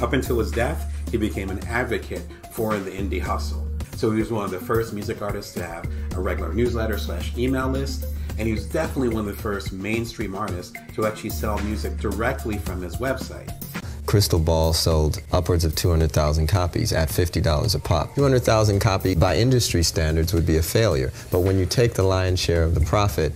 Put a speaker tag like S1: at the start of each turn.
S1: Up until his death, he became an advocate for the indie hustle. So he was one of the first music artists to have a regular newsletter slash email list, and he was definitely one of the first mainstream artists to actually sell music directly from his website.
S2: Crystal Ball sold upwards of 200,000 copies at $50 a pop. 200,000 copies by industry standards would be a failure, but when you take the lion's share of the profit,